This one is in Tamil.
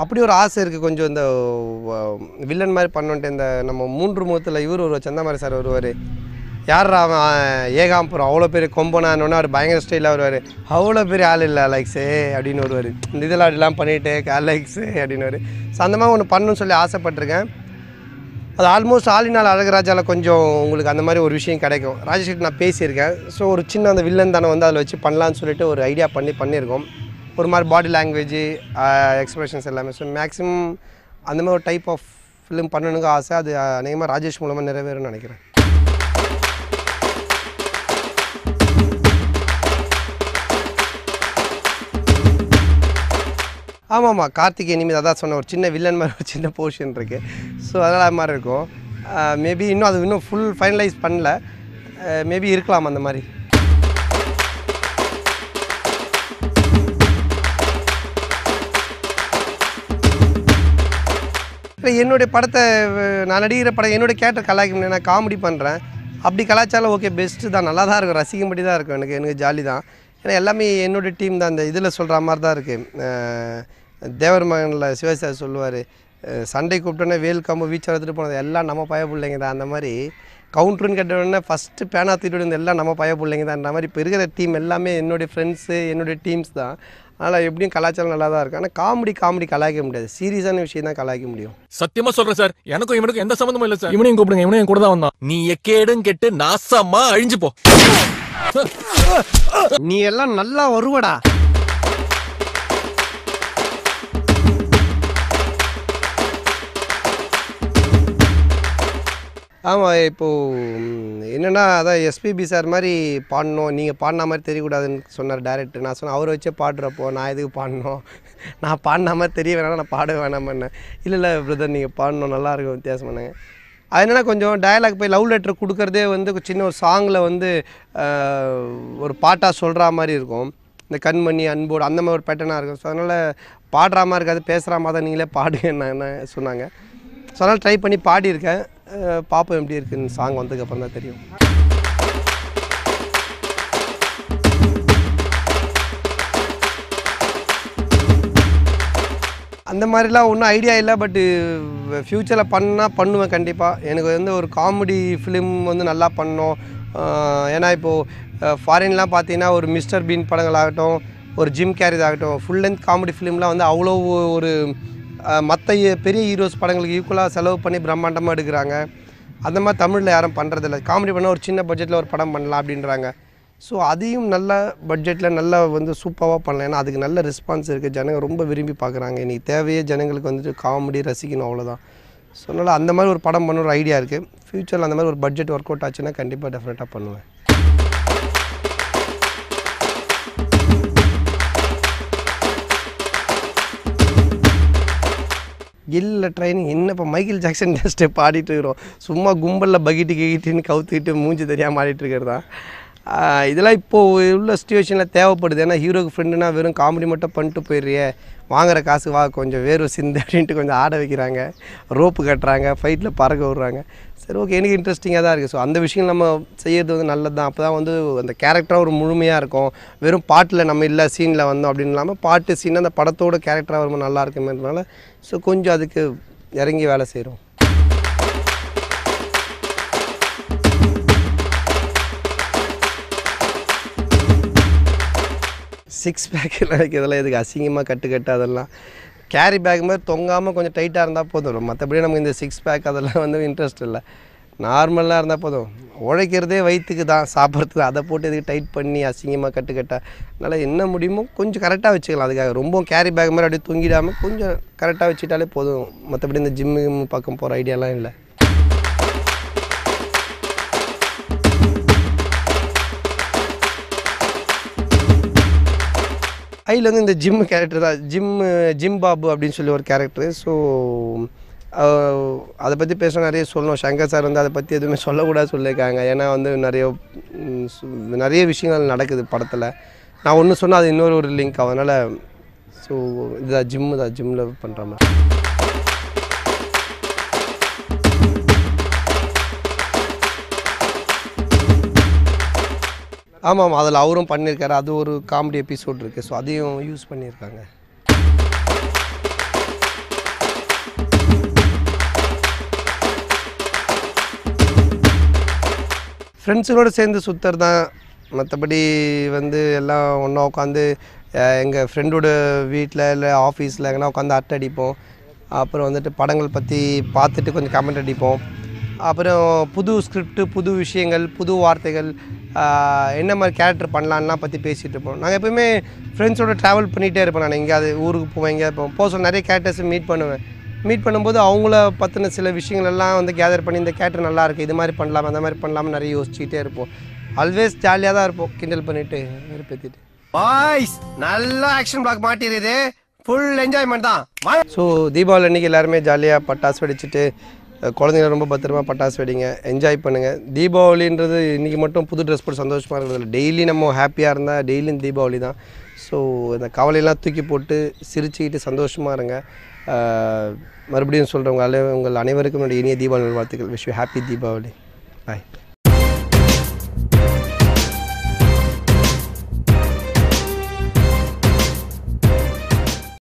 அப்படி ஒரு ஆசை இருக்குது கொஞ்சம் இந்த வில்லன் மாதிரி பண்ணோன்ட்டு இந்த நம்ம மூன்று முகத்தில் இவர் ஒரு சந்தமாரி சார் வருவார். யார் அவன்? ஏகாம்பரம். அவ்வளோ பெரிய கொம்பனானோடனே அவர் பயங்கர ஸ்டைலாக வருவார். அவ்வளோ பெரிய ஆள் இல்லை லைக்ஸு அப்படின்னு வருவார். இந்த இதெல்லாம் அப்படிலாம் பண்ணிவிட்டு லைக்ஸு அப்படின்னு வரு ஸோ அந்த மாதிரி ஒன்று பண்ணணும்னு சொல்லி ஆசைப்பட்டிருக்கேன். அது ஆல்மோஸ்ட் ஆளினால் அழகராஜாவில் கொஞ்சம் உங்களுக்கு அந்த மாதிரி ஒரு விஷயம் கிடைக்கும். ராஜேஷ்கிட்ட நான் பேசியிருக்கேன். ஸோ ஒரு சின்ன அந்த வில்லன் தானே வந்து அதில் வச்சு பண்ணலான்னு சொல்லிட்டு ஒரு ஐடியா பண்ணி பண்ணியிருக்கோம். ஒரு மாதிரி பாடி லாங்குவேஜ் எக்ஸ்பிரஷன்ஸ் எல்லாமே. ஸோ மேக்ஸிமம் அந்த மாதிரி ஒரு டைப் ஆஃப் ஃபிலிம் பண்ணணுங்க ஆசை. அது uh, அநேகமாக ராஜேஷ் மூலமாக நிறைவேறும்னு நினைக்கிறேன். ஆமாம் ஆமாம் கார்த்திகை இனிமேல் அதான் சொன்ன ஒரு சின்ன வில்லன் மாதிரி ஒரு சின்ன போர்ஷன் இருக்குது ஸோ அதனால் அது மாதிரி இருக்கும். Uh, மேபி இன்னும் அது இன்னும் ஃபுல் ஃபைனலைஸ் பண்ணல. Uh, மேபி இருக்கலாம் அந்த மாதிரி. இல்லை என்னுடைய படத்தை நான் நடிக்கிற படம் என்னுடைய கேரக்டர் கலாய்க்க நான் காமெடி பண்ணுறேன் அப்படி கலாச்சாரம் ஓகே பெஸ்ட்டு தான். நல்லா தான் இருக்கும். ரசிக்கும்படி தான் இருக்கும் எனக்கு. எனக்கு ஜாலி தான். ஏன்னா எல்லாமே என்னுடைய டீம் தான். அந்த இதில் சொல்கிற மாதிரி தான் இருக்குது தேவர் மகனில் சிவாஜி சார் சொல்லுவார் சண்டை கூப்பிட்டோன்னே வேல் கம்பு வீச்சை எடுத்துகிட்டு போனது எல்லாம் நம்ம பய பிள்ளைங்க தான் அந்த மாதிரி கவுண்டருன்னு கேட்டோடனே ஃபஸ்ட்டு பேனா வந்து எல்லாம் நம்ம பய பிள்ளைங்க தான்ன்ற மாதிரி இப்போ இருக்கிற டீம் எல்லாமே என்னுடைய ஃப்ரெண்ட்ஸு என்னுடைய டீம்ஸ் தான். அதனால் எப்படியும் கலாச்சாரம் நல்லா தான் இருக்கும் ஆனால் காமெடி காமெடி கலாய்க்க முடியாது. சீரியஸான விஷயம் தான் கலாய்க்க முடியும். சத்தியமா சொல்றேன் சார். எனக்கும் இவனுக்கும் எந்த சம்மந்தமும் இல்ல சார். இவனையும் கூப்பிடுங்க. இவனையும் கூட தான் வந்தான். நீ எக்கேடும் கெட்டு நாசமா அழிஞ்சு போ. நீ எல்லாம் நல்லா வருவடா. ஆமாம் இப்போது என்னென்னா அதான் எஸ்பிபி சார் மாதிரி பாடணும். நீங்கள் பாடின மாதிரி தெரியக்கூடாதுன்னு சொன்னார் டேரக்டர் நான் சொன்னேன் அவரை வச்சே பாடுறப்போ நான் எதுக்கு பாடணும்? நான் பாடின மாதிரி தெரிய வேணாம் நான் பாட வேணாமன்னேன் இல்லை இல்லை பிரதர் நீங்கள் பாடணும் நல்லாயிருக்கும் வித்தியாசம் பண்ணாங்க அது என்னென்னா கொஞ்சம் டயலாக் போய் லவ் லெட்டர் கொடுக்குறதே வந்து சின்ன ஒரு சாங்கில் வந்து ஒரு பாட்டாக சொல்கிற மாதிரி இருக்கும். இந்த கண்மணி அன்போடு அந்த மாதிரி ஒரு பேட்டர்னாக இருக்கும். ஸோ அதனால் பாடுற மாதிரி இருக்காது பேசுகிற மாதிரி தான் நீங்களே பாடுங்க சொன்னாங்க. ஸோ அதனால் ட்ரை பண்ணி பாடியிருக்கேன். பார்ப்போம் எப்படி இருக்குன்னு சாங் வந்ததுக்கப்புறம் தான் தெரியும். அந்த மாதிரிலாம் ஒன்றும் ஐடியா இல்லை பட்டு ஃப்யூச்சரில் பண்ணால் பண்ணுவேன் கண்டிப்பாக எனக்கு வந்து ஒரு காமெடி ஃபிலிம் வந்து நல்லா பண்ணோம் ஏன்னா இப்போது ஃபாரின்லாம் பார்த்தீங்கன்னா ஒரு மிஸ்டர் பீன் படங்களாகட்டும் ஒரு ஜிம் கேரிதாகட்டும் ஆகட்டும் ஃபுல் லென்த் காமெடி ஃபிலிம்லாம் வந்து அவ்வளோ ஒரு மற்ற பெரிய ஹீரோஸ் படங்களுக்கு ஈக்குவலாக செலவு பண்ணி பிரம்மாண்டமாக எடுக்கிறாங்க. அந்த மாதிரி தமிழில் யாரும் பண்ணுறதில்ல காமெடி பண்ணால் ஒரு சின்ன பட்ஜெட்டில் ஒரு படம் பண்ணலாம் அப்படின்றாங்க. ஸோ அதையும் நல்ல பட்ஜெட்டில் நல்லா வந்து சூப்பராக பண்ணலாம். ஏன்னா அதுக்கு நல்ல ரெஸ்பான்ஸ் இருக்குது ஜனங்க ரொம்ப விரும்பி பார்க்குறாங்க. இன்றைக்கி தேவையே ஜனங்களுக்கு வந்துட்டு காமெடி ரசிக்கணும் அவ்வளோதான் ஸோ அதனால் அந்த மாதிரி ஒரு படம் பண்ண ஒரு ஐடியா இருக்குது ஃப்யூச்சரில் அந்த மாதிரி ஒரு பட்ஜெட் ஒர்க் அவுட் ஆச்சுன்னா கண்டிப்பாக டெஃபினட்டாக பண்ணுவேன். இல்லை ட்ரைனிங் என்ன இப்போ மைக்கேல் ஜாக்சன் ஸ்டெப் ஆடிட்டு இருக்கிறோம். சும்மா கும்பலில் பகிட்டு கிகிட்டின்னு கவுத்துக்கிட்டு மூஞ்சி தெரியாமல் ஆடிட்டு இருக்கிறதா? இதெல்லாம் இப்போது உள்ள சுச்சுவேஷனில் தேவைப்படுது. ஏன்னா ஹீரோக்கு ஃப்ரெண்டுனா வெறும் காமெடி மட்டும் பண்ணிட்டு போயிடுறியே. வாங்குற காசு வா கொஞ்சம் வேர்வை சிந்து அப்படின்ட்டு கொஞ்சம் ஆட வைக்கிறாங்க. ரோப்பு கட்டுறாங்க ஃபைட்டில் பறக்க விடுறாங்க. சரி ஓகே எனக்கு இன்ட்ரெஸ்டிங்காக தான் இருக்குது ஸோ அந்த விஷயம் நம்ம செய்கிறது வந்து நல்லது தான் அப்போ தான் வந்து அந்த கேரக்டராக ஒரு முழுமையாக இருக்கும். வெறும் பாட்டில் நம்ம இல்லை சீனில் வந்தோம் அப்படின்னு இல்லாமல் பாட்டு சீன் அந்த படத்தோட கேரக்டராக வரும்போது நல்லா இருக்குமேன்றனால ஸோ கொஞ்சம் அதுக்கு இறங்கி வேலை செய்கிறோம் சிக்ஸ் பேக் எனக்கு இதெல்லாம் எதுக்கு? அசிங்கமாக கட்டுக்கட்டு அதெல்லாம். கேரி பேக் மாதிரி தொங்காமல் கொஞ்சம் டைட்டாக இருந்தால் போதும். மற்றபடி நமக்கு இந்த சிக்ஸ் பேக் அதெல்லாம் வந்து இன்ட்ரெஸ்ட் இல்லை. நார்மலாக இருந்தால் போதும். உழைக்கிறதே வயிற்றுக்கு தான் சாப்பிட்றதுக்கு. அதை போட்டு இதுக்கு டைட் பண்ணி அசிங்கமாக கட்டு அதனால் என்ன முடியுமோ கொஞ்சம் கரெக்டாக வச்சுக்கலாம். அதுக்காக ரொம்ப கேரி பேக் மாதிரி அப்படியே தொங்கிடாமல் கொஞ்சம் கரெக்டாக வச்சுட்டாலே போதும். மற்றபடி இந்த ஜிம்மு பக்கம் போகிற ஐடியாலாம் இல்லை. ஐயில் வந்து இந்த ஜிம் கேரக்டர் தான். ஜிம் ஜிம் பாபு அப்படின்னு சொல்லி ஒரு கேரக்டர் ஸோ அதை பற்றி பேச நிறைய சொல்லணும். சங்கர் சார் வந்து அதை பற்றி எதுவுமே சொல்லக்கூடாது சொல்லியிருக்காங்க. ஏன்னா வந்து நிறைய நிறைய விஷயங்கள் நடக்குது படத்தில். நான் ஒன்று சொன்னால் அது இன்னொரு ஒரு லிங்க் அதனால் ஸோ இதுதான் ஜிம்மு தான் ஜிம்மில் பண்ணுற மாதிரி. ஆமாம் ஆமாம் அதில் அவரும் பண்ணியிருக்காரு. அது ஒரு காமெடி எபிசோட் இருக்குது ஸோ அதையும் யூஸ் பண்ணியிருக்காங்க. ஃப்ரெண்ட்ஸுகளோடு சேர்ந்து சுத்தர் தான் மற்றபடி வந்து எல்லாம் ஒன்றா உட்காந்து எங்கள் ஃப்ரெண்டோட வீட்டில் இல்லை ஆஃபீஸில் எங்கன்னா உட்காந்து அட்டை அடிப்போம். அப்புறம் வந்துட்டு படங்கள் பற்றி பார்த்துட்டு கொஞ்சம் கமெண்ட் அடிப்போம். அப்புறம் புது ஸ்கிரிப்டு புது விஷயங்கள் புது வார்த்தைகள் என்ன மாதிரி கேரக்டர் பண்ணலான்லாம் பற்றி பேசிகிட்டு இருப்போம். நாங்கள் எப்பவுமே ஃப்ரெண்ட்ஸோட ட்ராவல் பண்ணிகிட்டே இருப்பேன் நான். எங்கேயாவது ஊருக்கு போவேன் எங்கேயாவது போவோம். போக சொல்ல நிறைய கேரக்டர்ஸை மீட் பண்ணுவேன். மீட் பண்ணும்போது அவங்கள பற்றின சில விஷயங்கள் எல்லாம் வந்து கேதர் பண்ணி இந்த கேரக்டர் நல்லா இருக்குது இது மாதிரி பண்ணலாம் அந்த மாதிரி பண்ணலாம்னு நிறைய யோசிச்சுக்கிட்டே இருப்போம். ஆல்வேஸ் ஜாலியாக தான் இருப்போம் கிண்டல் பண்ணிட்டு வெறுப்பேற்றிட்டு பாய்ஸ் நல்ல ஆக்ஷன் பிளாக் மாட்டிருது ஃபுல் என்ஜாய்மெண்ட் தான். ஸோ தீபாவளி அன்றைக்கி எல்லாருமே ஜாலியாக பட்டாசு வெடிச்சிட்டு குழந்தைங்க ரொம்ப பத்திரமா பட்டாசு வெடிங்க என்ஜாய் பண்ணுங்கள் தீபாவளின்றது இன்றைக்கி மட்டும் புது ட்ரெஸ் போட்டு சந்தோஷமாக இருக்கிறது டெய்லி நம்ம ஹாப்பியாக இருந்தால் டெய்லியும் தீபாவளி தான். ஸோ இந்த கவலையெல்லாம் தூக்கி போட்டு சிரிச்சுக்கிட்டு சந்தோஷமாக இருங்க. மறுபடியும் சொல்கிறவங்க உங்கள் அனைவருக்கும் என்னுடைய இனிய தீபாவளி வாழ்த்துக்கள். Wish you happy Deepavali. Bye